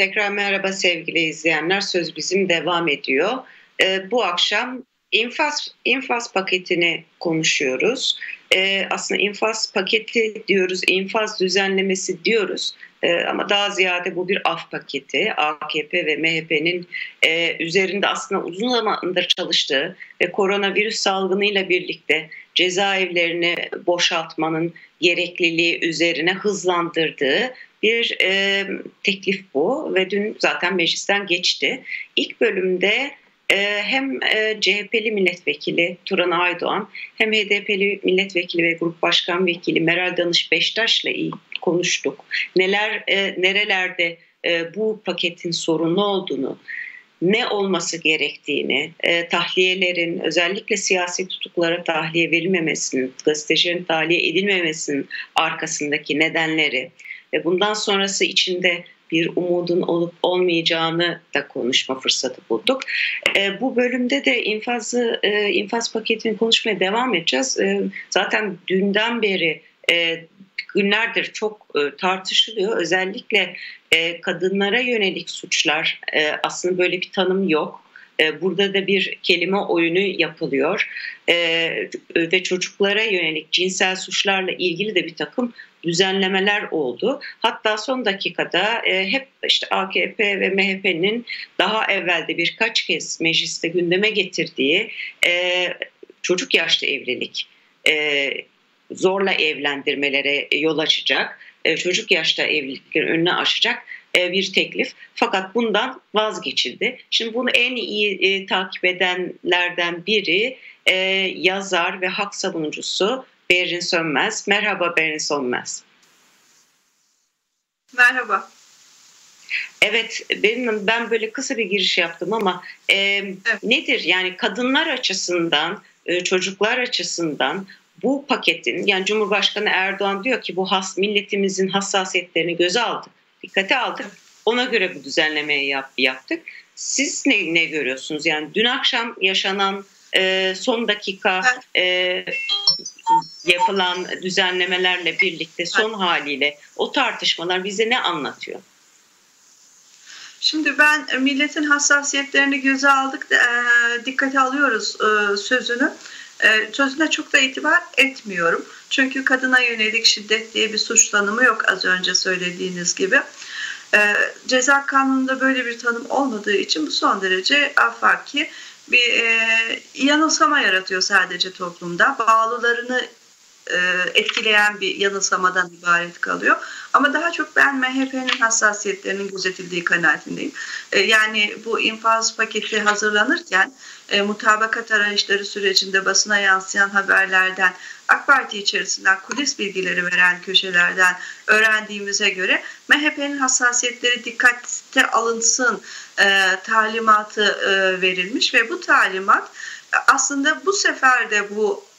Tekrar merhaba sevgili izleyenler. Söz bizim devam ediyor. Ee, bu akşam infaz infaz paketini konuşuyoruz. Ee, aslında infaz paketi diyoruz, infaz düzenlemesi diyoruz. Ee, ama daha ziyade bu bir af paketi. AKP ve MHP'nin e, üzerinde aslında uzun zamandır çalıştığı ve koronavirüs salgınıyla birlikte cezaevlerini boşaltmanın gerekliliği üzerine hızlandırdığı bir e, teklif bu ve dün zaten meclisten geçti. İlk bölümde e, hem e, CHP'li milletvekili Turan Aydoğan hem HDP'li milletvekili ve grup başkan vekili Meral Danış Beştaş'la iyi konuştuk. Neler e, nerelerde bu paketin sorunlu olduğunu, ne olması gerektiğini, tahliyelerin özellikle siyasi tutuklara tahliye verilmemesinin, gazetecilerin tahliye edilmemesinin arkasındaki nedenleri, ve bundan sonrası içinde bir umudun olup olmayacağını da konuşma fırsatı bulduk. E, bu bölümde de infazı e, infaz paketini konuşmaya devam edeceğiz. E, zaten dünden beri e, günlerdir çok e, tartışılıyor. Özellikle e, kadınlara yönelik suçlar e, aslında böyle bir tanım yok. E, burada da bir kelime oyunu yapılıyor e, ve çocuklara yönelik cinsel suçlarla ilgili de bir takım düzenlemeler oldu. Hatta son dakikada e, hep işte AKP ve MHP'nin daha evvelde birkaç kez mecliste gündeme getirdiği e, çocuk yaşlı evlilik, e, zorla evlendirmelere yol açacak, e, çocuk yaşta evliliklerin önüne açacak e, bir teklif. Fakat bundan vazgeçildi. Şimdi bunu en iyi e, takip edenlerden biri e, yazar ve hak savunucusu Berin Sönmez. Merhaba Berin Sönmez. Merhaba. Evet, benim ben böyle kısa bir giriş yaptım ama e, evet. nedir yani kadınlar açısından, e, çocuklar açısından bu paketin yani Cumhurbaşkanı Erdoğan diyor ki bu has milletimizin hassasiyetlerini göze aldık, dikkate aldık. Ona göre bu düzenlemeyi yap, yaptık. Siz ne, ne görüyorsunuz? Yani dün akşam yaşanan e, son dakika e, yapılan düzenlemelerle birlikte son haliyle o tartışmalar bize ne anlatıyor? Şimdi ben milletin hassasiyetlerini göze aldık, e, dikkate alıyoruz e, sözünü. E, sözüne çok da itibar etmiyorum. Çünkü kadına yönelik şiddet diye bir suç tanımı yok az önce söylediğiniz gibi. E, ceza kanununda böyle bir tanım olmadığı için bu son derece afaki bir e, yanılsama yaratıyor sadece toplumda. Bağlılarını e, etkileyen bir yanılsamadan ibaret kalıyor. Ama daha çok ben MHP'nin hassasiyetlerinin gözetildiği kanaatindeyim. E, yani bu infaz paketi hazırlanırken e, mutabakat arayışları sürecinde basına yansıyan haberlerden AK Parti içerisinden kulis bilgileri veren köşelerden öğrendiğimize göre MHP'nin hassasiyetleri dikkate alınsın e, talimatı e, verilmiş ve bu talimat aslında bu sefer de bu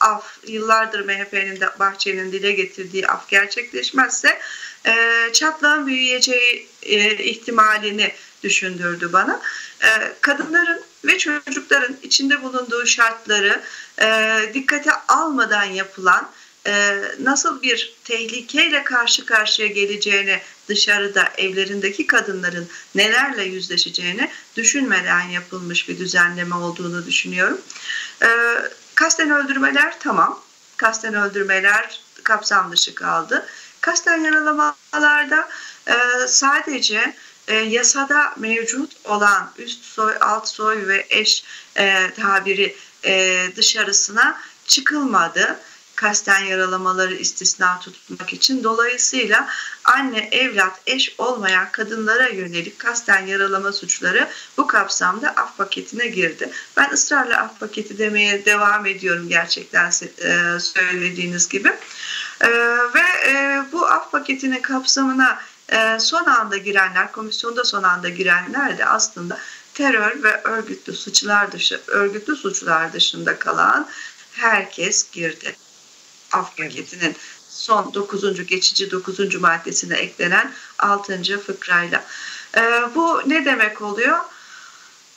af yıllardır MHP'nin de Bahçeli'nin dile getirdiği af gerçekleşmezse e, çatlağın büyüyeceği e, ihtimalini düşündürdü bana. E, kadınların ve çocukların içinde bulunduğu şartları e, dikkate almadan yapılan e, nasıl bir tehlikeyle karşı karşıya geleceğini dışarıda evlerindeki kadınların nelerle yüzleşeceğini düşünmeden yapılmış bir düzenleme olduğunu düşünüyorum. E, kasten öldürmeler tamam. Kasten öldürmeler kapsam dışı kaldı. Kasten yaralamalarda e, sadece e, yasada mevcut olan üst soy, alt soy ve eş e, tabiri e, dışarısına çıkılmadı kasten yaralamaları istisna tutmak için. Dolayısıyla anne, evlat, eş olmayan kadınlara yönelik kasten yaralama suçları bu kapsamda af paketine girdi. Ben ısrarla af paketi demeye devam ediyorum gerçekten e, söylediğiniz gibi. E, ve e, bu af paketinin kapsamına son anda girenler, komisyonda son anda girenler de aslında terör ve örgütlü suçlar dışı, örgütlü suçlar dışında kalan herkes girdi af paketinin son 9. geçici 9. maddesine eklenen 6. fıkrayla. E, bu ne demek oluyor?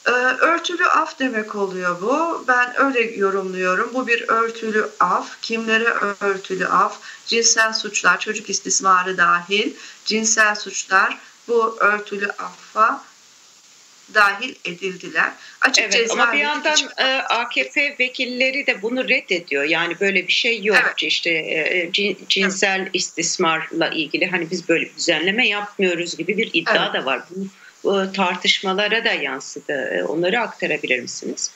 E, örtülü af demek oluyor bu. Ben öyle yorumluyorum. Bu bir örtülü af. Kimlere örtülü af? Cinsel suçlar, çocuk istismarı dahil, cinsel suçlar, bu örtülü affa dahil edildiler. Açık evet, ama bir yandan e, AKP vekilleri de bunu reddediyor. Yani böyle bir şey yok. Evet. İşte e, cinsel evet. istismarla ilgili hani biz böyle bir düzenleme yapmıyoruz gibi bir iddia evet. da var. Bu, tartışmalara da yansıdı. E, onları aktarabilir misiniz?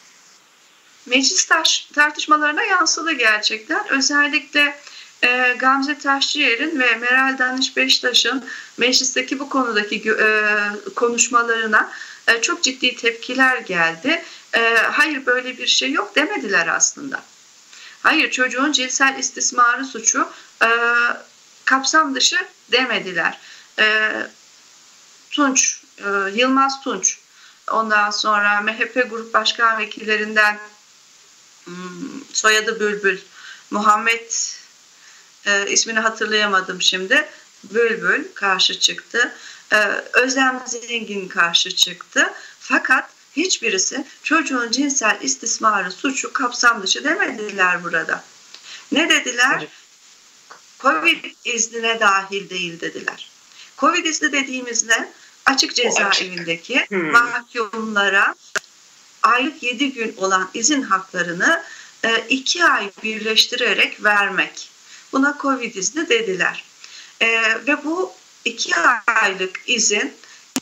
Meclis tartışmalarına yansıdı gerçekten. Özellikle e, Gamze Taşçıyer'in ve Meral Danış Beştaş'ın meclisteki bu konudaki e, konuşmalarına e, çok ciddi tepkiler geldi. E, hayır böyle bir şey yok demediler aslında. Hayır çocuğun cinsel istismarı suçu e, kapsam dışı demediler. Tunç, Yılmaz Tunç, ondan sonra MHP Grup Başkan Vekillerinden hmm, soyadı Bülbül, Muhammed ismini hatırlayamadım şimdi. Bülbül karşı çıktı. E, Özlem Zengin karşı çıktı. Fakat hiçbirisi çocuğun cinsel istismarı suçu kapsam dışı demediler burada. Ne dediler? Covid iznine dahil değil dediler. Covid izni dediğimizde açık cezaevindeki hmm. mahkumlara aylık 7 gün olan izin haklarını 2 e, ay birleştirerek vermek. Buna Covid izni dediler. E, ve bu 2 aylık izin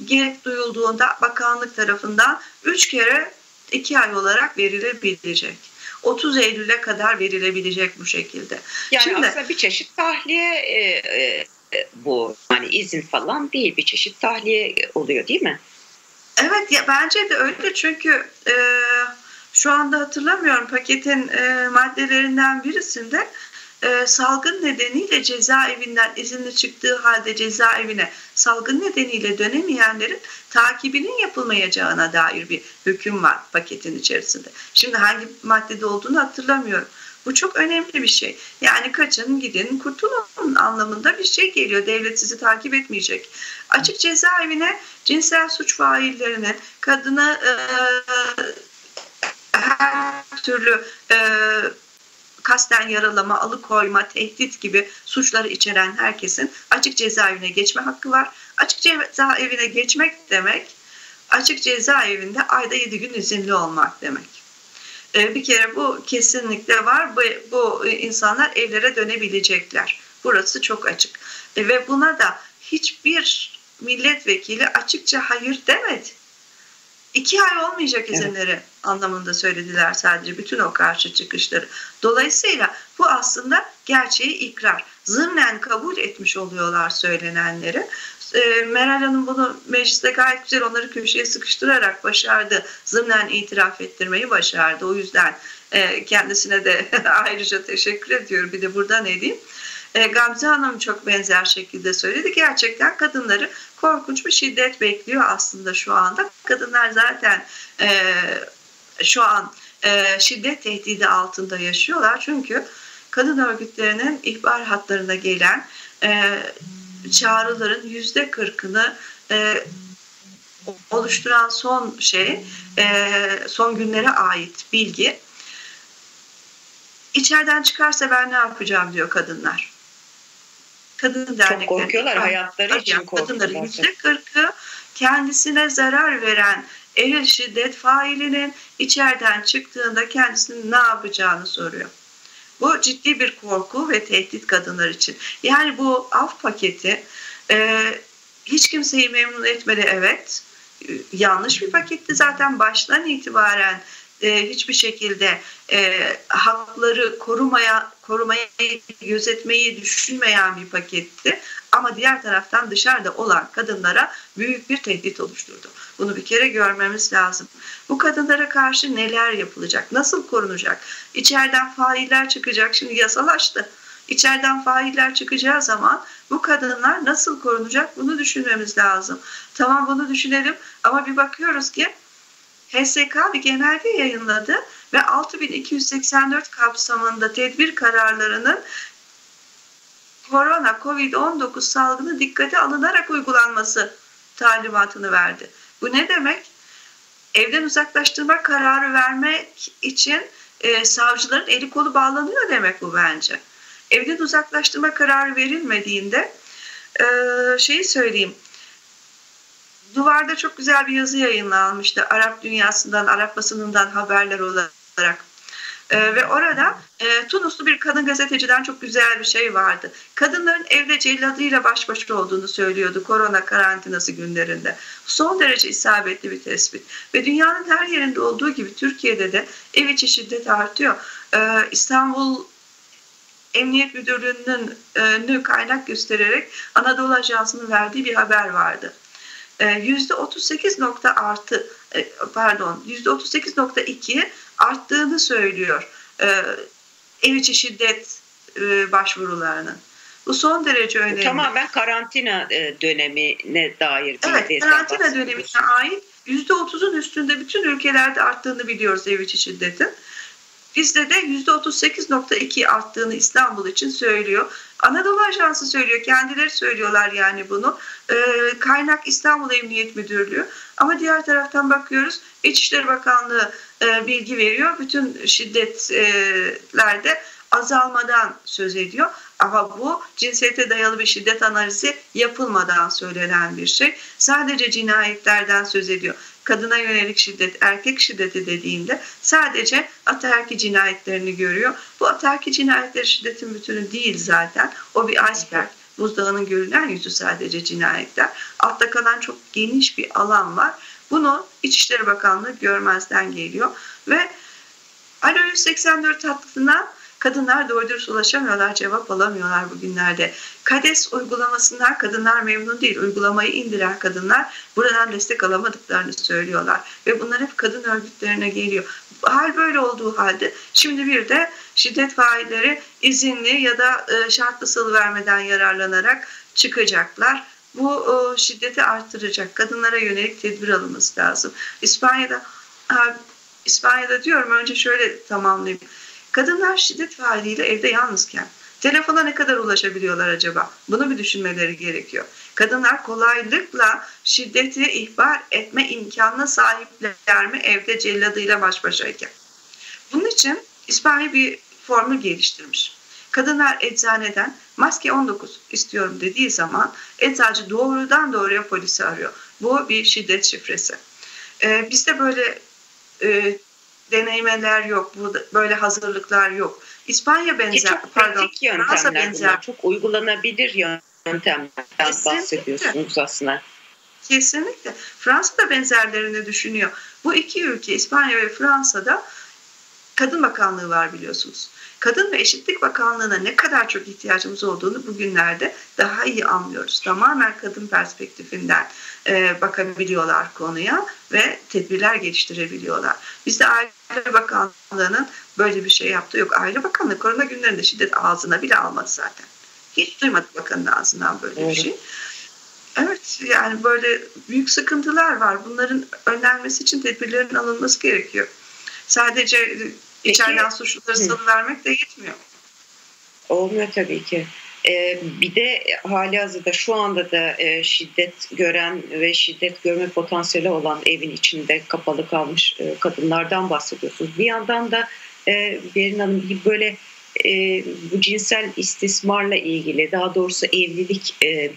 gerek duyulduğunda bakanlık tarafından 3 kere 2 ay olarak verilebilecek. 30 Eylül'e kadar verilebilecek bu şekilde. Yani Şimdi, aslında bir çeşit tahliye e, e, bu. Hani izin falan değil bir çeşit tahliye oluyor değil mi? Evet ya bence de öyle çünkü e, şu anda hatırlamıyorum paketin e, maddelerinden birisinde e, salgın nedeniyle cezaevinden izinli çıktığı halde cezaevine salgın nedeniyle dönemeyenlerin takibinin yapılmayacağına dair bir hüküm var paketin içerisinde. Şimdi hangi maddede olduğunu hatırlamıyorum. Bu çok önemli bir şey. Yani kaçın gidin kurtulun anlamında bir şey geliyor. Devlet sizi takip etmeyecek. Açık cezaevine cinsel suç faillerine, kadına e, her türlü e, kasten yaralama, alıkoyma, tehdit gibi suçları içeren herkesin açık cezaevine geçme hakkı var. Açık cezaevine geçmek demek açık cezaevinde ayda 7 gün izinli olmak demek. Ee, bir kere bu kesinlikle var. Bu, bu insanlar evlere dönebilecekler. Burası çok açık. E, ve buna da hiçbir milletvekili açıkça hayır demedi. İki ay olmayacak izinleri evet. anlamında söylediler sadece bütün o karşı çıkışları. Dolayısıyla bu aslında gerçeği ikrar. Zımnen kabul etmiş oluyorlar söylenenleri. E, Meral Hanım bunu mecliste gayet güzel onları köşeye sıkıştırarak başardı. Zımnen itiraf ettirmeyi başardı. O yüzden e, kendisine de ayrıca teşekkür ediyorum. Bir de burada ne diyeyim? E, Gamze Hanım çok benzer şekilde söyledi. Gerçekten kadınları korkunç bir şiddet bekliyor aslında şu anda. Kadınlar zaten e, şu an e, şiddet tehdidi altında yaşıyorlar. Çünkü kadın örgütlerinin ihbar hatlarına gelen e, çağrıların yüzde kırkını e, oluşturan son şey, e, son günlere ait bilgi. İçeriden çıkarsa ben ne yapacağım diyor kadınlar kadın dernekleri. Çok korkuyorlar hayatları için korkuyorlar. Kadınların yüzde kırkı kendisine zarar veren eril şiddet failinin içeriden çıktığında kendisinin ne yapacağını soruyor. Bu ciddi bir korku ve tehdit kadınlar için. Yani bu af paketi e, hiç kimseyi memnun etmedi evet. Yanlış bir paketti zaten baştan itibaren e, hiçbir şekilde e, hakları korumaya korumayı gözetmeyi düşünmeyen bir paketti. Ama diğer taraftan dışarıda olan kadınlara büyük bir tehdit oluşturdu. Bunu bir kere görmemiz lazım. Bu kadınlara karşı neler yapılacak? Nasıl korunacak? İçeriden failler çıkacak. Şimdi yasalaştı. İçeriden failler çıkacağı zaman bu kadınlar nasıl korunacak? Bunu düşünmemiz lazım. Tamam bunu düşünelim ama bir bakıyoruz ki HSK bir genelge yayınladı ve 6284 kapsamında tedbir kararlarının korona COVID-19 salgını dikkate alınarak uygulanması talimatını verdi. Bu ne demek? Evden uzaklaştırma kararı vermek için e, savcıların eli kolu bağlanıyor demek bu bence. Evden uzaklaştırma kararı verilmediğinde e, şeyi söyleyeyim duvarda çok güzel bir yazı yayınlanmıştı. Arap dünyasından, Arap basınından haberler olarak. E, ve orada e, Tunuslu bir kadın gazeteciden çok güzel bir şey vardı. Kadınların evde celladıyla baş başa olduğunu söylüyordu korona karantinası günlerinde. Son derece isabetli bir tespit. Ve dünyanın her yerinde olduğu gibi Türkiye'de de ev içi şiddet artıyor. E, İstanbul Emniyet Müdürlüğü'nün e, kaynak göstererek Anadolu Ajansı'nın verdiği bir haber vardı. Yüzde 38 nokta artı e, pardon yüzde 38.2 arttığını söylüyor e, ev içi şiddet e, başvurularının. Bu son derece önemli. Tamamen karantina dönemine dair bir Evet, karantina dönemine ait %30'un üstünde bütün ülkelerde arttığını biliyoruz ev içi şiddetin. Bizde de %38.2 arttığını İstanbul için söylüyor. Anadolu Ajansı söylüyor, kendileri söylüyorlar yani bunu. Ee, kaynak İstanbul Emniyet Müdürlüğü. Ama diğer taraftan bakıyoruz İçişleri Bakanlığı e, bilgi veriyor. Bütün şiddetlerde azalmadan söz ediyor. Ama bu cinsiyete dayalı bir şiddet analizi yapılmadan söylenen bir şey. Sadece cinayetlerden söz ediyor. Kadına yönelik şiddet, erkek şiddeti dediğinde sadece ataerki cinayetlerini görüyor. Bu ataerki cinayetleri şiddetin bütünü değil zaten. O bir iceberg. Buzdağının görünen yüzü sadece cinayetler. Altta kalan çok geniş bir alan var. Bunu İçişleri Bakanlığı görmezden geliyor ve Alo 184 hattına kadınlar doğru dürüst ulaşamıyorlar, cevap alamıyorlar bugünlerde. KADES uygulamasından kadınlar memnun değil. Uygulamayı indiren kadınlar buradan destek alamadıklarını söylüyorlar. Ve bunlar hep kadın örgütlerine geliyor. Hal böyle olduğu halde şimdi bir de şiddet failleri izinli ya da e, şartlı salı vermeden yararlanarak çıkacaklar bu o, şiddeti artıracak. Kadınlara yönelik tedbir alınması lazım. İspanya'da İspanya'da diyorum önce şöyle tamamlayayım. Kadınlar şiddet faaliyle evde yalnızken telefona ne kadar ulaşabiliyorlar acaba? Bunu bir düşünmeleri gerekiyor. Kadınlar kolaylıkla şiddeti ihbar etme imkanına sahipler mi evde celladıyla baş başayken? Bunun için İspanya bir formül geliştirmiş. Kadınlar eczaneden maske 19 istiyorum dediği zaman eczacı doğrudan doğruya polisi arıyor. Bu bir şiddet şifresi. Ee, bizde böyle e, deneymeler yok, bu böyle hazırlıklar yok. İspanya benzer, çok pardon, Fransa benzer. Bunlar, çok uygulanabilir yöntemlerden bahsediyorsunuz aslında. Kesinlikle. Fransa da benzerlerini düşünüyor. Bu iki ülke İspanya ve Fransa'da kadın bakanlığı var biliyorsunuz. Kadın ve Eşitlik Bakanlığı'na ne kadar çok ihtiyacımız olduğunu bugünlerde daha iyi anlıyoruz. Tamamen kadın perspektifinden e, bakabiliyorlar konuya ve tedbirler geliştirebiliyorlar. Bizde Aile Bakanlığı'nın böyle bir şey yaptığı yok. Aile Bakanlığı korona günlerinde şiddet ağzına bile almadı zaten. Hiç duymadık bakanın ağzından böyle evet. bir şey. Evet yani böyle büyük sıkıntılar var. Bunların önlenmesi için tedbirlerin alınması gerekiyor. Sadece İçeriden suçluları salıvermek de yetmiyor. Olmuyor tabii ki. Ee, bir de hali hazırda şu anda da e, şiddet gören ve şiddet görme potansiyeli olan evin içinde kapalı kalmış e, kadınlardan bahsediyorsunuz. Bir yandan da e, Berin Hanım gibi böyle e, bu cinsel istismarla ilgili daha doğrusu evlilik e,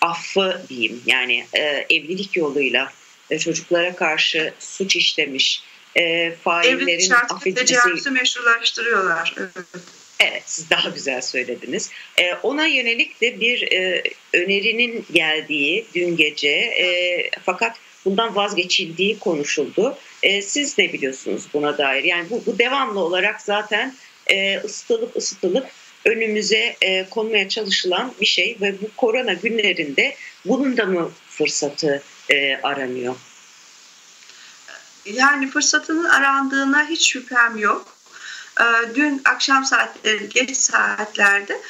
affı diyeyim yani e, evlilik yoluyla e, çocuklara karşı suç işlemiş e, faillerin affedilmesi... meşrulaştırıyorlar. Evet. Evet, siz daha güzel söylediniz. E, ona yönelik de bir e, önerinin geldiği dün gece e, fakat bundan vazgeçildiği konuşuldu. E, siz ne biliyorsunuz buna dair? Yani bu, bu devamlı olarak zaten e, ısıtılıp ısıtılıp önümüze e, konmaya çalışılan bir şey ve bu korona günlerinde bunun da mı fırsatı e, aranıyor? Yani fırsatının arandığına hiç şüphem yok. Ee, dün akşam saatleri, geç saatlerde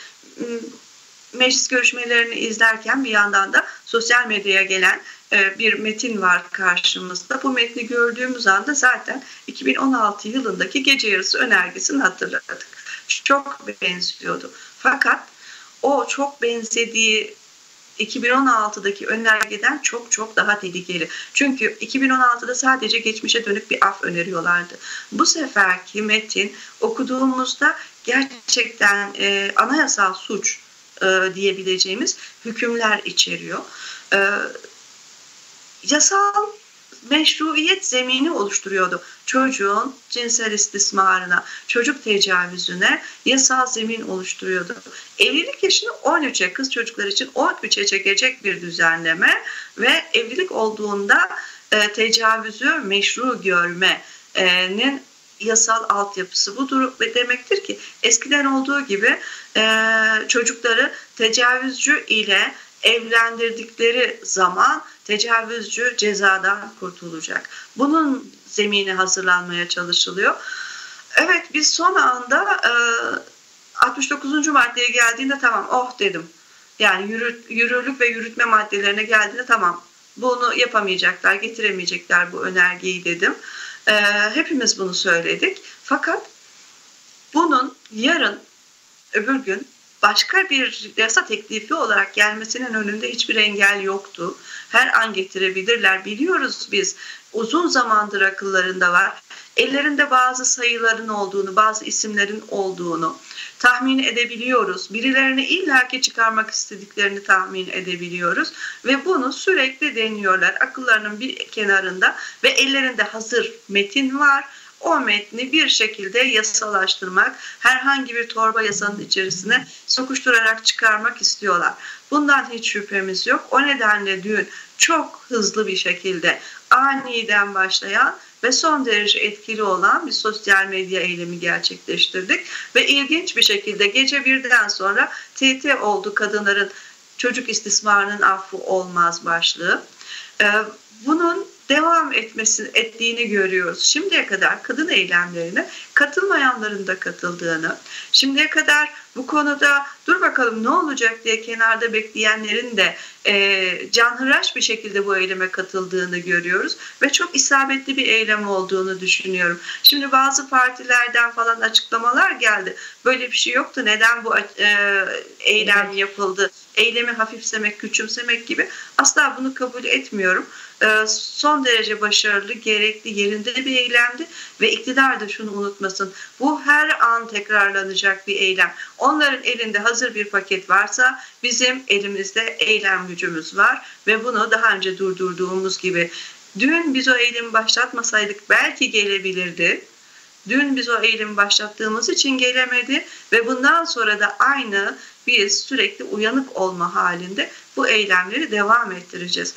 meclis görüşmelerini izlerken bir yandan da sosyal medyaya gelen e, bir metin var karşımızda. Bu metni gördüğümüz anda zaten 2016 yılındaki gece yarısı önergesini hatırladık. Çok benziyordu. Fakat o çok benzediği 2016'daki önergeden çok çok daha tehlikeli. Çünkü 2016'da sadece geçmişe dönük bir af öneriyorlardı. Bu seferki metin okuduğumuzda gerçekten e, anayasal suç e, diyebileceğimiz hükümler içeriyor. E, yasal meşruiyet zemini oluşturuyordu. Çocuğun cinsel istismarına, çocuk tecavüzüne yasal zemin oluşturuyordu. Evlilik yaşını 13'e, kız çocuklar için 13'e çekecek bir düzenleme ve evlilik olduğunda e, tecavüzü meşru görmenin yasal altyapısı budur ve demektir ki eskiden olduğu gibi e, çocukları tecavüzcü ile evlendirdikleri zaman tecavüzcü cezadan kurtulacak. Bunun zemini hazırlanmaya çalışılıyor. Evet biz son anda e, 69. maddeye geldiğinde tamam oh dedim. Yani yürü, yürürlük ve yürütme maddelerine geldiğinde tamam bunu yapamayacaklar, getiremeyecekler bu önergeyi dedim. E, hepimiz bunu söyledik. Fakat bunun yarın öbür gün başka bir yasa teklifi olarak gelmesinin önünde hiçbir engel yoktu. Her an getirebilirler. Biliyoruz biz uzun zamandır akıllarında var. Ellerinde bazı sayıların olduğunu, bazı isimlerin olduğunu tahmin edebiliyoruz. Birilerini illaki çıkarmak istediklerini tahmin edebiliyoruz ve bunu sürekli deniyorlar. Akıllarının bir kenarında ve ellerinde hazır metin var o metni bir şekilde yasalaştırmak, herhangi bir torba yasanın içerisine sokuşturarak çıkarmak istiyorlar. Bundan hiç şüphemiz yok. O nedenle dün çok hızlı bir şekilde aniden başlayan ve son derece etkili olan bir sosyal medya eylemi gerçekleştirdik. Ve ilginç bir şekilde gece birden sonra TT oldu kadınların çocuk istismarının affı olmaz başlığı. Ee, bunun devam etmesi ettiğini görüyoruz. Şimdiye kadar kadın eylemlerine katılmayanların da katıldığını, şimdiye kadar bu konuda dur bakalım ne olacak diye kenarda bekleyenlerin de e, canhıraş bir şekilde bu eyleme katıldığını görüyoruz ve çok isabetli bir eylem olduğunu düşünüyorum. Şimdi bazı partilerden falan açıklamalar geldi. Böyle bir şey yoktu. Neden bu e, eylem yapıldı? Eylemi hafifsemek, küçümsemek gibi asla bunu kabul etmiyorum. E, son derece başarılı, gerekli, yerinde bir eylemdi ve iktidar da şunu unutmasın. Bu her an tekrarlanacak bir eylem. Onların elinde hazır bir paket varsa bizim elimizde eylem gücümüz var ve bunu daha önce durdurduğumuz gibi dün biz o eylemi başlatmasaydık belki gelebilirdi. Dün biz o eylemi başlattığımız için gelemedi ve bundan sonra da aynı biz sürekli uyanık olma halinde bu eylemleri devam ettireceğiz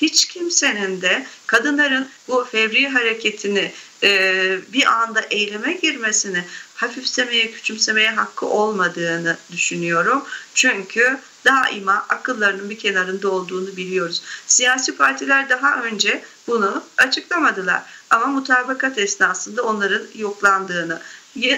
hiç kimsenin de kadınların bu fevri hareketini e, bir anda eyleme girmesini hafifsemeye, küçümsemeye hakkı olmadığını düşünüyorum. Çünkü daima akıllarının bir kenarında olduğunu biliyoruz. Siyasi partiler daha önce bunu açıklamadılar ama mutabakat esnasında onların yoklandığını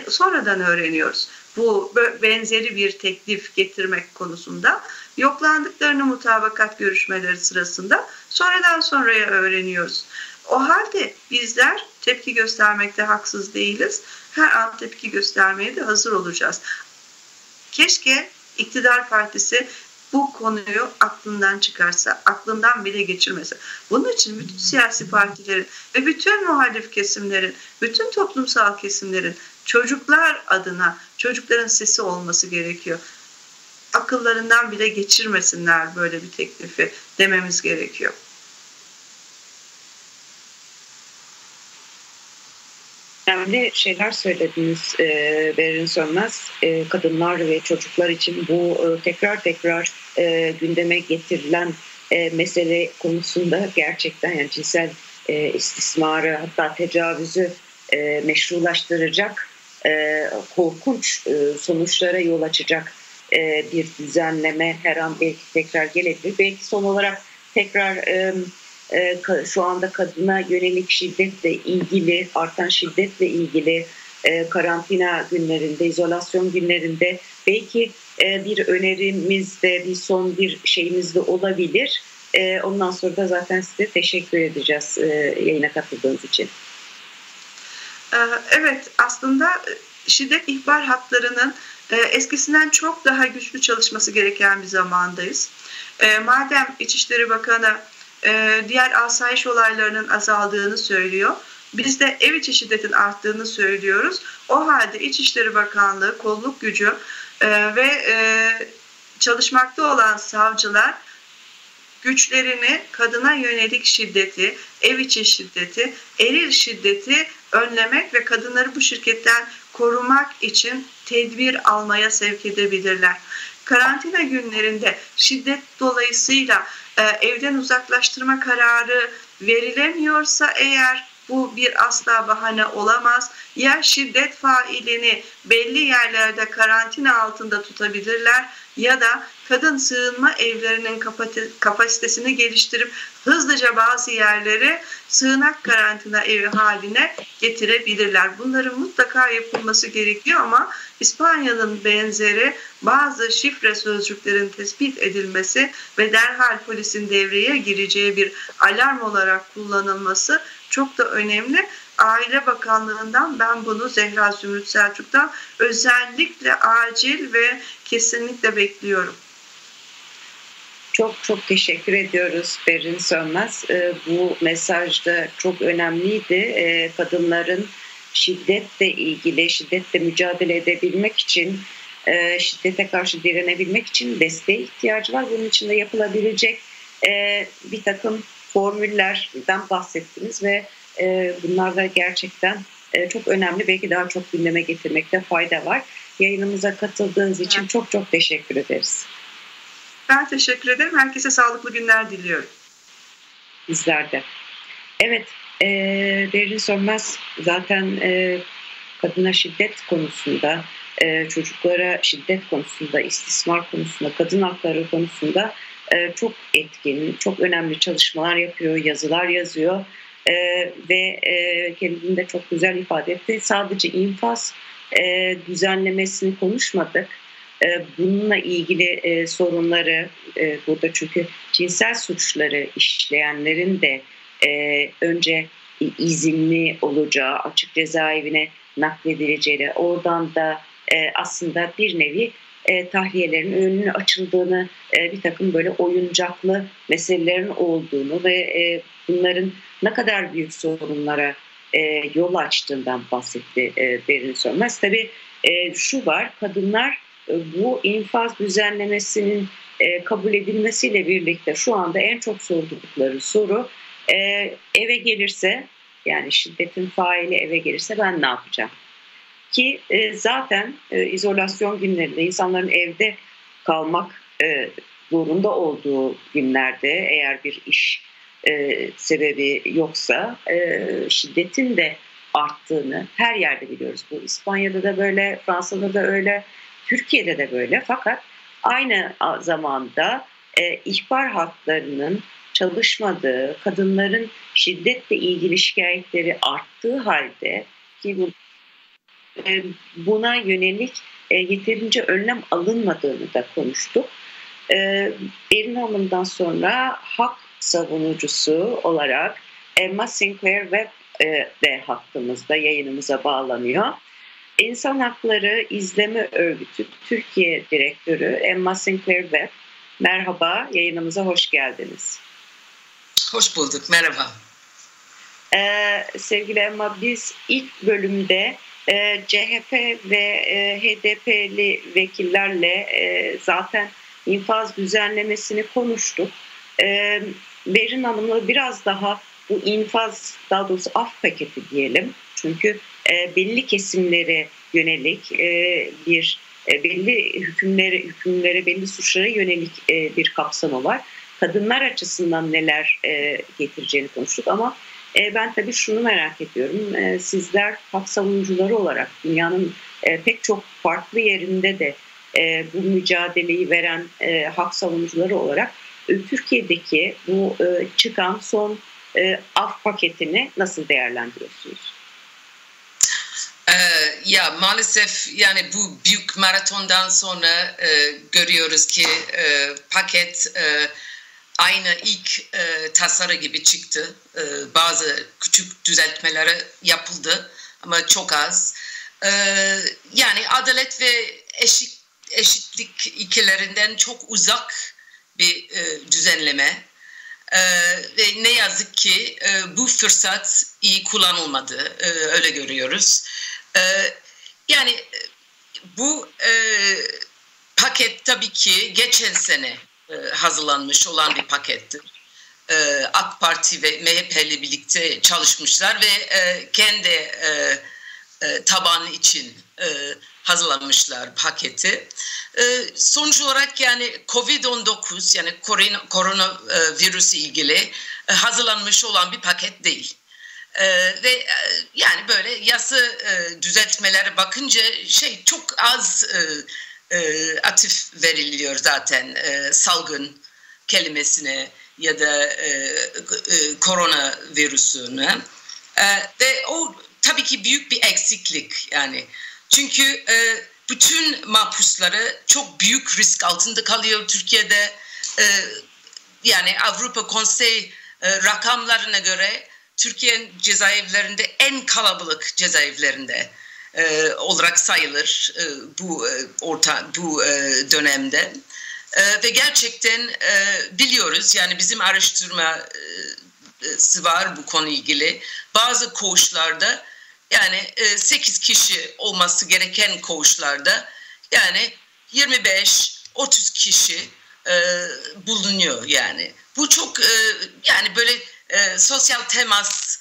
sonradan öğreniyoruz. Bu benzeri bir teklif getirmek konusunda yoklandıklarını mutabakat görüşmeleri sırasında sonradan sonraya öğreniyoruz. O halde bizler tepki göstermekte haksız değiliz. Her an tepki göstermeye de hazır olacağız. Keşke iktidar partisi bu konuyu aklından çıkarsa, aklından bile geçirmese. Bunun için bütün siyasi partilerin ve bütün muhalif kesimlerin, bütün toplumsal kesimlerin çocuklar adına çocukların sesi olması gerekiyor akıllarından bile geçirmesinler böyle bir teklifi dememiz gerekiyor. önemli şeyler söylediniz e, Berin Sönmez. E, kadınlar ve çocuklar için bu e, tekrar tekrar e, gündeme getirilen e, mesele konusunda gerçekten yani cinsel e, istismarı hatta tecavüzü e, meşrulaştıracak e, korkunç e, sonuçlara yol açacak e, bir düzenleme her an belki tekrar gelebilir. Belki son olarak tekrar e, e, şu anda kadına yönelik şiddetle ilgili, artan şiddetle ilgili karantina günlerinde, izolasyon günlerinde belki bir önerimiz de bir son bir şeyimiz de olabilir. Ondan sonra da zaten size teşekkür edeceğiz yayına katıldığınız için. Evet aslında şiddet ihbar hatlarının e, eskisinden çok daha güçlü çalışması gereken bir zamandayız. E, madem İçişleri Bakanı e, diğer asayiş olaylarının azaldığını söylüyor, biz de ev içi şiddetin arttığını söylüyoruz. O halde İçişleri Bakanlığı, kolluk gücü ve çalışmakta olan savcılar güçlerini kadına yönelik şiddeti, ev içi şiddeti, eril şiddeti önlemek ve kadınları bu şirketten korumak için tedbir almaya sevk edebilirler. Karantina günlerinde şiddet dolayısıyla e, evden uzaklaştırma kararı verilemiyorsa eğer bu bir asla bahane olamaz. Ya şiddet failini belli yerlerde karantina altında tutabilirler ya da kadın sığınma evlerinin kapasitesini geliştirip hızlıca bazı yerleri sığınak karantina evi haline getirebilirler. Bunların mutlaka yapılması gerekiyor ama İspanya'nın benzeri bazı şifre sözcüklerin tespit edilmesi ve derhal polisin devreye gireceği bir alarm olarak kullanılması çok da önemli. Aile Bakanlığı'ndan ben bunu Zehra Zümrüt Selçuk'tan özellikle acil ve kesinlikle bekliyorum. Çok çok teşekkür ediyoruz Berin Sönmez. E, bu mesaj da çok önemliydi. E, kadınların şiddetle ilgili, şiddetle mücadele edebilmek için, e, şiddete karşı direnebilmek için desteğe ihtiyacı var. Bunun için de yapılabilecek e, bir takım formüllerden bahsettiniz ve e, bunlar da gerçekten e, çok önemli. Belki daha çok gündeme getirmekte fayda var. Yayınımıza katıldığınız için çok çok teşekkür ederiz. Ben teşekkür ederim. Herkese sağlıklı günler diliyorum. Bizler de. Evet, e, Derin Sönmez zaten e, kadına şiddet konusunda, e, çocuklara şiddet konusunda, istismar konusunda, kadın hakları konusunda e, çok etkin, çok önemli çalışmalar yapıyor, yazılar yazıyor e, ve e, kendini çok güzel ifade etti. Sadece infaz e, düzenlemesini konuşmadık. E, bununla ilgili e, sorunları e, burada çünkü cinsel suçları işleyenlerin de e, önce izinli olacağı, açık cezaevine nakledileceği, oradan da e, aslında bir nevi e, tahliyelerin önünü açıldığını, e, bir takım böyle oyuncaklı meselelerin olduğunu ve e, bunların ne kadar büyük sorunlara e, yol açtığından bahsetti e, Berin Sönmez. Tabii e, şu var, kadınlar e, bu infaz düzenlemesinin e, kabul edilmesiyle birlikte şu anda en çok sordukları soru e, eve gelirse yani şiddetin faili eve gelirse ben ne yapacağım? Ki e, zaten e, izolasyon günlerinde insanların evde kalmak e, zorunda olduğu günlerde eğer bir iş e, sebebi yoksa e, şiddetin de arttığını her yerde biliyoruz. Bu İspanya'da da böyle, Fransa'da da öyle, Türkiye'de de böyle. Fakat aynı zamanda e, ihbar hatlarının çalışmadığı, kadınların şiddetle ilgili şikayetleri arttığı halde ki bu e, buna yönelik e, yeterince önlem alınmadığını da konuştuk. E, Erin Hanım'dan sonra hak savunucusu olarak Emma Sinclair Webb de hattımızda yayınımıza bağlanıyor. İnsan Hakları İzleme Örgütü Türkiye Direktörü Emma Sinclair Webb. Merhaba, yayınımıza hoş geldiniz. Hoş bulduk, merhaba. Ee, sevgili Emma, biz ilk bölümde e, CHP ve e, HDP'li vekillerle e, zaten infaz düzenlemesini konuştuk. E, Berin Hanım'la biraz daha bu infaz, daha doğrusu af paketi diyelim. Çünkü e, belli kesimlere yönelik e, bir e, belli hükümlere, hükümlere, belli suçlara yönelik e, bir kapsamı var. Kadınlar açısından neler e, getireceğini konuştuk ama e, ben tabii şunu merak ediyorum. E, sizler hak savunucuları olarak dünyanın e, pek çok farklı yerinde de e, bu mücadeleyi veren e, hak savunucuları olarak Türkiye'deki bu e, çıkan son e, af paketini nasıl değerlendiriyorsunuz? Ya maalesef yani bu büyük maratondan sonra e, görüyoruz ki e, paket e, aynı ilk e, tasarı gibi çıktı. E, bazı küçük düzeltmeleri yapıldı ama çok az. E, yani adalet ve eşit, eşitlik ikilerinden çok uzak bir e, düzenleme. Ee, ve ne yazık ki e, bu fırsat iyi kullanılmadı. E, öyle görüyoruz. E, yani e, bu e, paket tabii ki geçen sene e, hazırlanmış olan bir pakettir. E, AK Parti ve MHP birlikte çalışmışlar ve e, kendi e, e, tabanı için e, hazırlamışlar paketi. E, sonuç olarak yani Covid-19 yani korona, korona e, virüsü ilgili e, hazırlanmış olan bir paket değil. E, ve e, yani böyle yası e, düzeltmelere bakınca şey çok az e, e, atıf veriliyor zaten e, salgın kelimesine ya da e, e, korona virüsüne. E, ve o tabii ki büyük bir eksiklik yani. Çünkü e, bütün mahpusları çok büyük risk altında kalıyor Türkiye'de. E, yani Avrupa Konsey e, rakamlarına göre Türkiye cezaevlerinde en kalabalık cezaevlerinde e, olarak sayılır e, bu e, orta bu e, dönemde. E, ve gerçekten e, biliyoruz yani bizim araştırması var bu konu ilgili. Bazı koğuşlarda yani e, 8 kişi olması gereken koğuşlarda yani 25-30 kişi e, bulunuyor yani. Bu çok e, yani böyle e, sosyal temas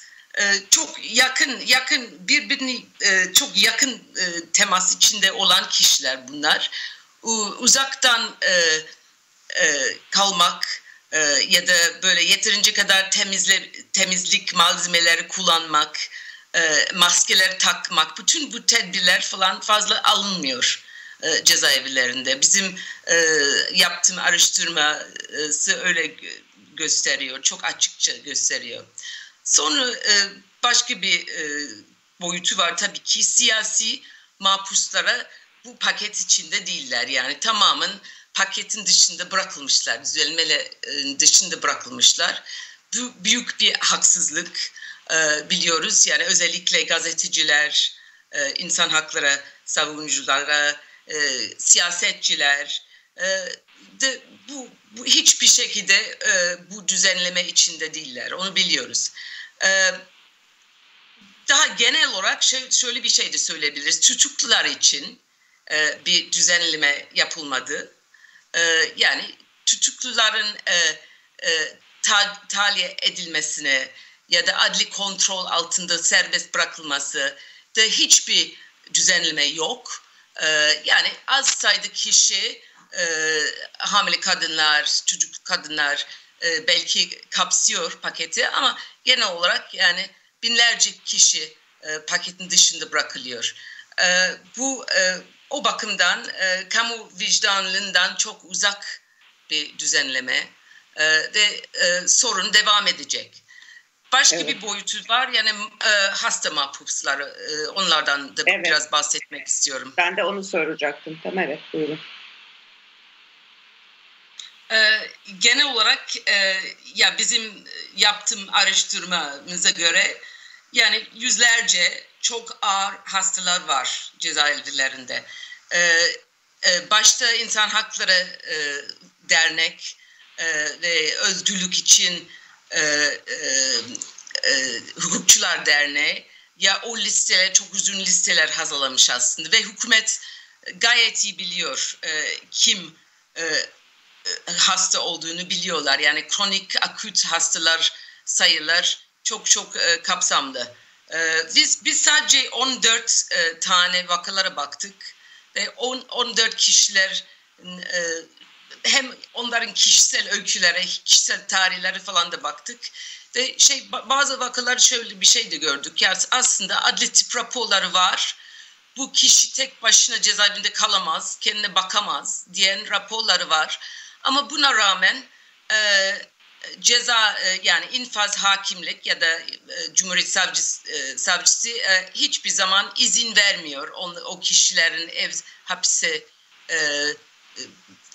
çok yakın yakın birbirini çok yakın temas içinde olan kişiler bunlar. Uzaktan kalmak ya da böyle yeterince kadar temizle, temizlik malzemeleri kullanmak e, maskeler takmak, bütün bu tedbirler falan fazla alınmıyor e, cezaevlerinde. Bizim e, yaptığım araştırması öyle gösteriyor, çok açıkça gösteriyor. Sonra e, başka bir e, boyutu var tabii ki siyasi mahpuslara bu paket içinde değiller. Yani tamamen paketin dışında bırakılmışlar, düzelmelerin dışında bırakılmışlar. Bu büyük bir haksızlık e, biliyoruz. Yani özellikle gazeteciler, e, insan hakları savunuculara, e, siyasetçiler de bu, bu hiçbir şekilde bu düzenleme içinde değiller. Onu biliyoruz. daha genel olarak şöyle bir şey de söyleyebiliriz. Tutuklular için bir düzenleme yapılmadı. yani tutukluların e, e, ta, tahliye edilmesine ya da adli kontrol altında serbest bırakılması da hiçbir düzenleme yok. Ee, yani az sayıda kişi e, hamile kadınlar, çocuk kadınlar e, belki kapsıyor paketi ama genel olarak yani binlerce kişi e, paketin dışında bırakılıyor. E, bu e, o bakımdan e, kamu vicdanlığından çok uzak bir düzenleme e, ve e, sorun devam edecek. Başka evet. bir boyutu var yani e, hasta mahpusları e, onlardan da evet. biraz bahsetmek istiyorum. Ben de onu soracaktım. Tamam evet buyurun. E, genel olarak e, ya bizim yaptığım araştırmamıza göre yani yüzlerce çok ağır hastalar var cezaevlerinde. E, e, başta insan Hakları e, Dernek e, ve özgürlük için e, e, e, Hukukçular Derneği ya o listeler çok uzun listeler hazırlamış aslında ve hükümet gayet iyi biliyor e, kim e, e hasta olduğunu biliyorlar. Yani kronik akut hastalar sayılar çok çok e, kapsamlı. E, biz biz sadece 14 e, tane vakalara baktık ve 10, 14 kişiler e, hem onların kişisel öykülere, kişisel tarihleri falan da baktık. Ve şey bazı vakalar şöyle bir şey de gördük. Yani aslında adli tip raporları var. Bu kişi tek başına cezaevinde kalamaz, kendine bakamaz diyen raporları var. Ama buna rağmen e, ceza e, yani infaz hakimlik ya da e, Cumhuriyet Savcısı, e, savcısı e, hiçbir zaman izin vermiyor o, o kişilerin ev hapse e,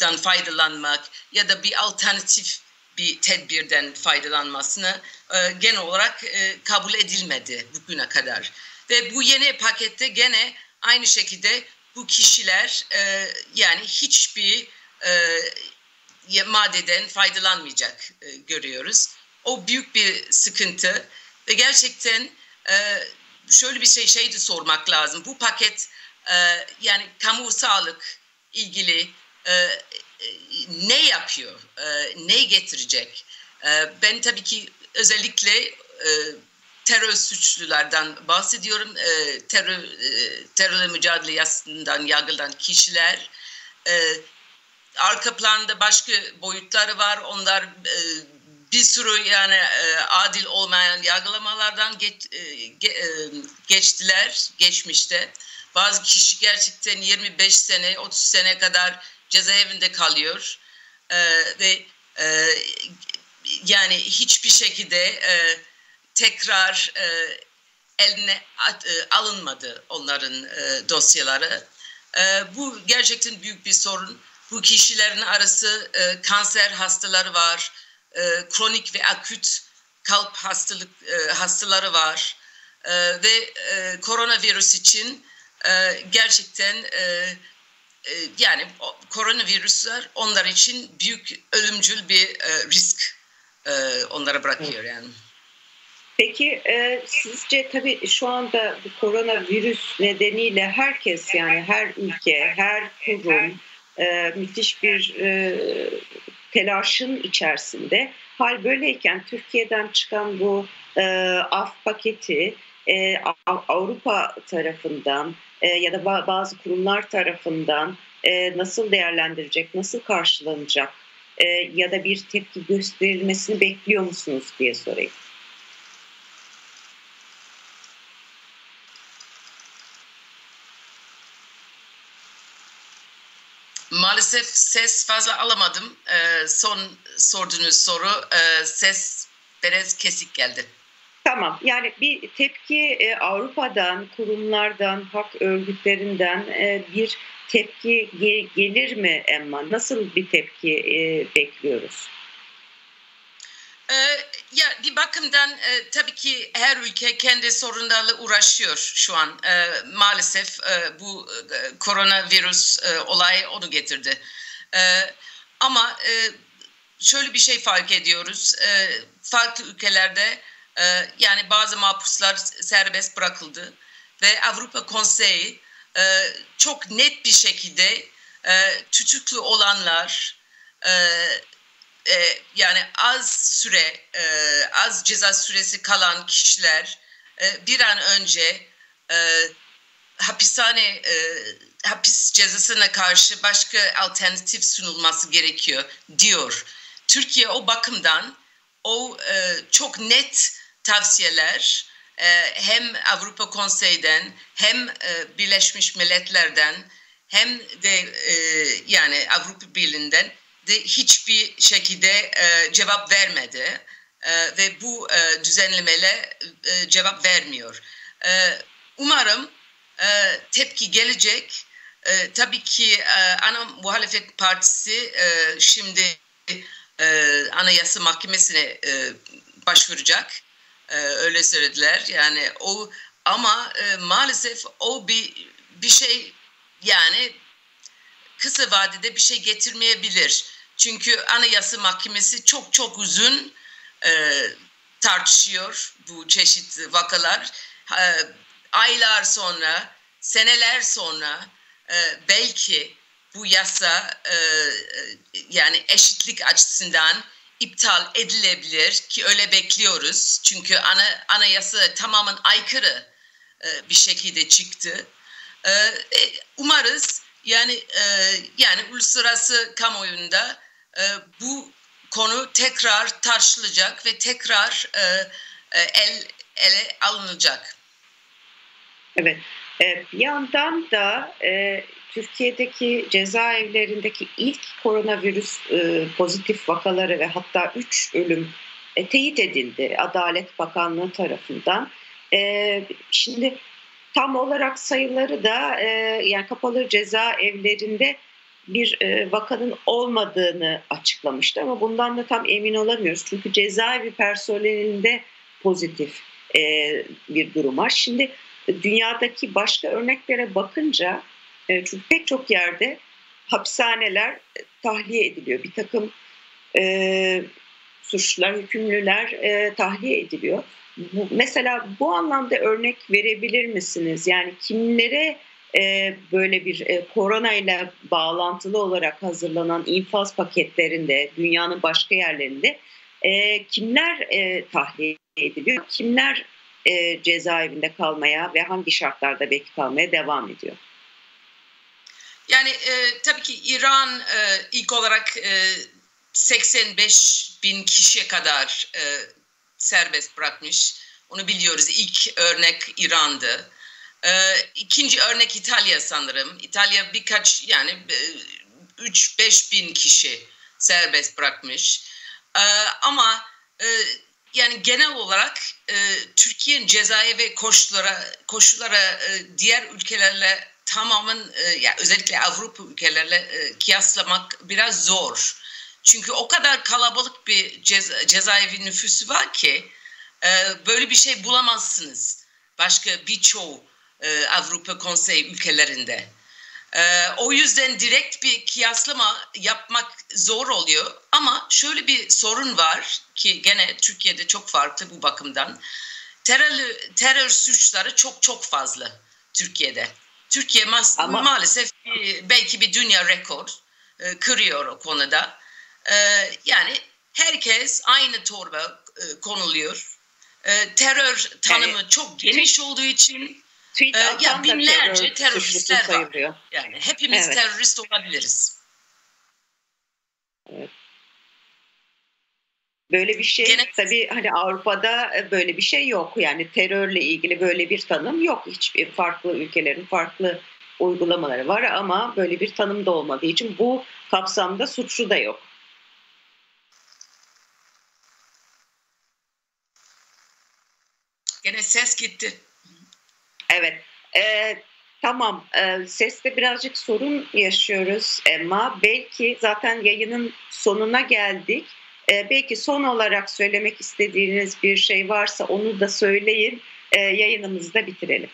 dan faydalanmak ya da bir alternatif bir tedbirden faydalanmasını e, genel olarak e, kabul edilmedi bugüne kadar. Ve bu yeni pakette gene aynı şekilde bu kişiler e, yani hiçbir e, maddeden faydalanmayacak e, görüyoruz. O büyük bir sıkıntı ve gerçekten e, şöyle bir şey şey de sormak lazım. Bu paket e, yani kamu sağlık ilgili e, ne yapıyor, ne getirecek? Ben tabii ki özellikle terör suçlulardan bahsediyorum. Terör terörle mücadele yasasından yargılanan kişiler arka planda başka boyutları var. Onlar bir sürü yani e, adil olmayan yargılamalardan geç, e, e, geçtiler geçmişte. Bazı kişi gerçekten 25 sene, 30 sene kadar cezaevinde kalıyor e, ve e, yani hiçbir şekilde e, tekrar e, eline at, e, alınmadı onların e, dosyaları. E, bu gerçekten büyük bir sorun. Bu kişilerin arası e, kanser hastaları var, e, kronik ve akut kalp hastalık e, hastaları var e, ve e, koronavirüs için e, gerçekten e, yani koronavirüsler onlar için büyük ölümcül bir e, risk e, onlara bırakıyor yani. Peki e, sizce tabii şu anda bu koronavirüs nedeniyle herkes yani her ülke, her kurum e, müthiş bir e, telaşın içerisinde. Hal böyleyken Türkiye'den çıkan bu e, af paketi e, Avrupa tarafından e, ya da bazı kurumlar tarafından e, nasıl değerlendirecek, nasıl karşılanacak e, ya da bir tepki gösterilmesini bekliyor musunuz diye sorayım. Maalesef ses fazla alamadım. Ee, son sorduğunuz soru e, ses biraz kesik geldi. Tamam yani bir tepki e, Avrupa'dan, kurumlardan, hak örgütlerinden e, bir tepki ge- gelir mi Emma? Nasıl bir tepki e, bekliyoruz? Ee, ya bir bakımdan e, tabii ki her ülke kendi sorunlarla uğraşıyor şu an. E, maalesef e, bu e, koronavirüs e, olayı onu getirdi. E, ama e, şöyle bir şey fark ediyoruz. E, farklı ülkelerde yani bazı mahpuslar serbest bırakıldı ve Avrupa Konseyi e, çok net bir şekilde e, tutuklu olanlar e, yani az süre, az ceza süresi kalan kişiler bir an önce hapishane hapis cezasına karşı başka alternatif sunulması gerekiyor diyor. Türkiye o bakımdan o çok net tavsiyeler e, hem Avrupa Konseyi'den hem e, Birleşmiş Milletler'den hem de e, yani Avrupa Birliği'nden de hiçbir şekilde cevap vermedi ve bu düzenlemele cevap vermiyor. Umarım tepki gelecek. Tabii ki ana muhalefet partisi şimdi anayasa mahkemesine başvuracak. E, öyle söylediler. Yani o ama e, maalesef o bir bir şey yani kısa vadede bir şey getirmeyebilir. Çünkü Anayasa Mahkemesi çok çok uzun e, tartışıyor bu çeşit vakalar. E, aylar sonra, seneler sonra e, belki bu yasa e, yani eşitlik açısından iptal edilebilir ki öyle bekliyoruz. Çünkü ana, anayasa tamamen aykırı e, bir şekilde çıktı. E, e umarız yani e, yani uluslararası kamuoyunda e, bu konu tekrar tartışılacak ve tekrar e, e, el ele alınacak. Evet. E, bir yandan da e, Türkiye'deki cezaevlerindeki ilk koronavirüs e, pozitif vakaları ve hatta 3 ölüm e, teyit edildi Adalet Bakanlığı tarafından. E, şimdi tam olarak sayıları da e, yani kapalı cezaevlerinde bir e, vakanın olmadığını açıklamıştı ama bundan da tam emin olamıyoruz. Çünkü cezaevi personelinde pozitif e, bir durum var. Şimdi dünyadaki başka örneklere bakınca e, çünkü pek çok yerde hapishaneler tahliye ediliyor. Bir takım e, suçlular, hükümlüler e, tahliye ediliyor. Bu, mesela bu anlamda örnek verebilir misiniz? Yani kimlere e, böyle bir e, korona ile bağlantılı olarak hazırlanan infaz paketlerinde dünyanın başka yerlerinde e, kimler e, tahliye ediliyor, kimler e, cezaevinde kalmaya ve hangi şartlarda belki kalmaya devam ediyor? Yani e, tabii ki İran e, ilk olarak e, 85 bin kişiye kadar e, serbest bırakmış. Onu biliyoruz. İlk örnek İran'dı. E, ikinci örnek İtalya sanırım. İtalya birkaç yani e, 3-5 bin kişi serbest bırakmış. E, ama e, yani genel olarak e, Türkiye'nin cezai ve koşullara, koşullara e, diğer ülkelerle tamamen e, özellikle Avrupa ülkelerle e, kıyaslamak biraz zor. Çünkü o kadar kalabalık bir ceza, cezaevi nüfusu var ki e, böyle bir şey bulamazsınız başka birçoğu e, Avrupa Konseyi ülkelerinde. O yüzden direkt bir kıyaslama yapmak zor oluyor. Ama şöyle bir sorun var ki gene Türkiye'de çok farklı bu bakımdan. Terör, terör suçları çok çok fazla Türkiye'de. Türkiye ma- Ama... maalesef bir, belki bir dünya rekor e, kırıyor o konuda. E, yani herkes aynı torba e, konuluyor. E, terör tanımı yani, çok geniş olduğu için tweet e, ya binlerce terör teröristler var. Yani hepimiz evet. terörist olabiliriz. Evet. Böyle bir şey Gene... tabii hani Avrupa'da e, böyle bir şey yok. Yani terörle ilgili böyle bir tanım yok. Hiçbir farklı ülkelerin farklı uygulamaları var ama böyle bir tanım da olmadığı için bu kapsamda suçlu da yok. Gene ses gitti. Evet. Ee, tamam. Ee, seste birazcık sorun yaşıyoruz Emma. Belki zaten yayının sonuna geldik. Ee, belki son olarak söylemek istediğiniz bir şey varsa onu da söyleyin. Ee, yayınımızı da bitirelim.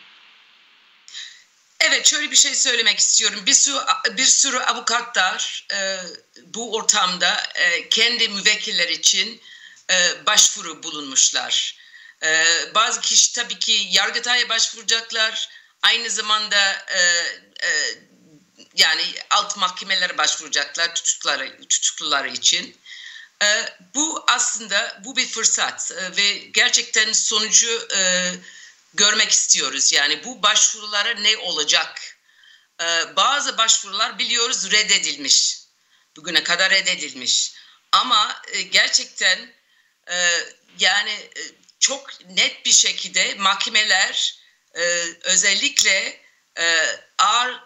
Evet şöyle bir şey söylemek istiyorum. Bir sürü, bir sürü avukatlar e, bu ortamda e, kendi müvekkiller için e, başvuru bulunmuşlar. E, bazı kişi tabii ki Yargıtay'a başvuracaklar. Aynı zamanda e, e, yani alt mahkemelere başvuracaklar tutukları, tutukluları için. E, bu aslında bu bir fırsat e, ve gerçekten sonucu e, görmek istiyoruz. Yani bu başvurulara ne olacak? E, bazı başvurular biliyoruz reddedilmiş. Bugüne kadar reddedilmiş. Ama e, gerçekten yani çok net bir şekilde mahkemeler özellikle ağır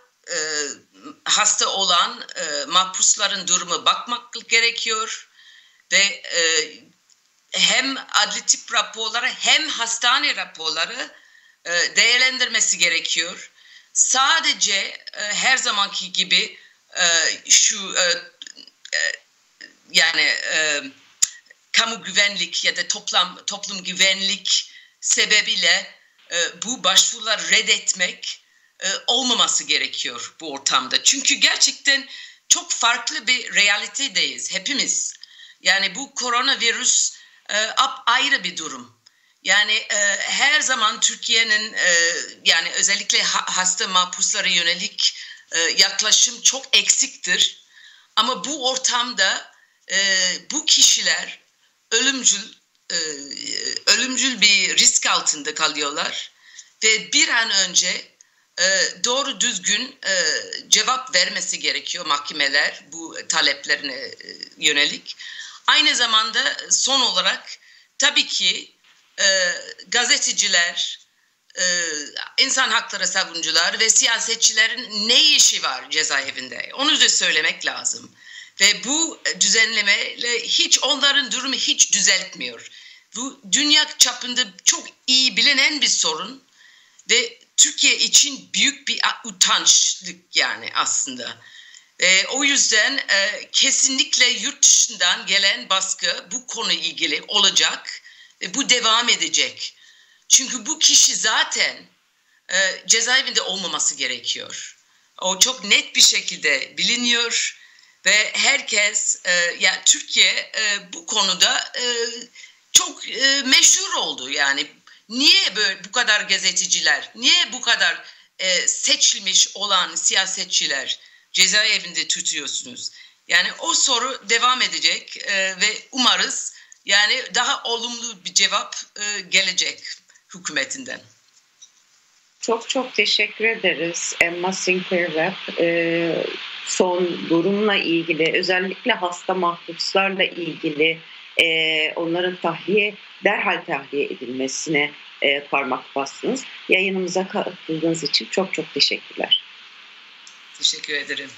hasta olan mahpusların durumu bakmak gerekiyor ve e, hem adli tip raporları hem hastane raporları e, değerlendirmesi gerekiyor. Sadece e, her zamanki gibi e, şu e, e, yani e, kamu güvenlik ya da toplam toplum güvenlik sebebiyle e, bu başvurular reddetmek e, olmaması gerekiyor bu ortamda. Çünkü gerçekten çok farklı bir realitedeyiz hepimiz. Yani bu koronavirüs e, ayrı bir durum. Yani e, her zaman Türkiye'nin e, yani özellikle ha, hasta mahpuslara yönelik e, yaklaşım çok eksiktir. Ama bu ortamda e, bu kişiler ölümcül e, ölümcül bir risk altında kalıyorlar ve bir an önce e, doğru düzgün e, cevap vermesi gerekiyor mahkemeler bu taleplerine e, yönelik. Aynı zamanda son olarak tabii ki e, gazeteciler, e, insan hakları savunucular ve siyasetçilerin ne işi var cezaevinde? Onu da söylemek lazım. Ve bu düzenlemeyle hiç onların durumu hiç düzeltmiyor. Bu dünya çapında çok iyi bilinen bir sorun ve Türkiye için büyük bir utançlık yani aslında. E, o yüzden e, kesinlikle yurt dışından gelen baskı bu konu ilgili olacak ve bu devam edecek. Çünkü bu kişi zaten e, cezaevinde olmaması gerekiyor. O çok net bir şekilde biliniyor ve herkes e, yani Türkiye e, bu konuda e, çok e, meşhur oldu yani. Niye böyle bu kadar gazeteciler, niye bu kadar e, seçilmiş olan siyasetçiler cezaevinde tutuyorsunuz? Yani o soru devam edecek e, ve umarız yani daha olumlu bir cevap e, gelecek hükümetinden. Çok çok teşekkür ederiz Emma Sinclair Webb. E, son durumla ilgili özellikle hasta mahpuslarla ilgili e, onların tahliye derhal tahliye edilmesine e, parmak bastınız. Yayınımıza katıldığınız için çok çok teşekkürler. Teşekkür ederim.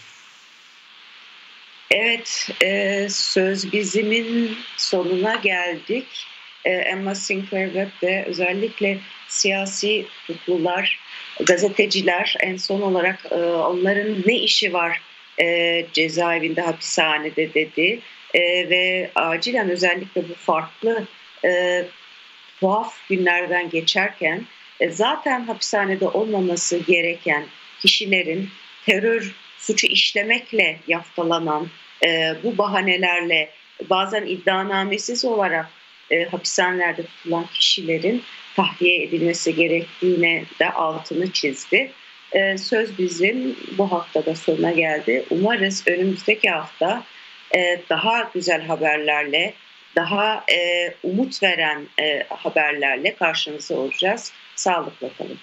Evet, e, söz bizimin sonuna geldik. E, Emma Sinclair Webb ve özellikle siyasi tutuklular, gazeteciler en son olarak e, onların ne işi var e, cezaevinde, hapishanede dedi. E, ve acilen özellikle bu farklı e, tuhaf günlerden geçerken e, zaten hapishanede olmaması gereken kişilerin terör suçu işlemekle yaftalanan e, bu bahanelerle bazen iddianamesiz olarak e, hapishanelerde tutulan kişilerin tahliye edilmesi gerektiğine de altını çizdi. E, söz bizim bu haftada sonuna geldi. Umarız önümüzdeki hafta e, daha güzel haberlerle, daha e, umut veren e, haberlerle karşınızda olacağız. Sağlıkla kalın.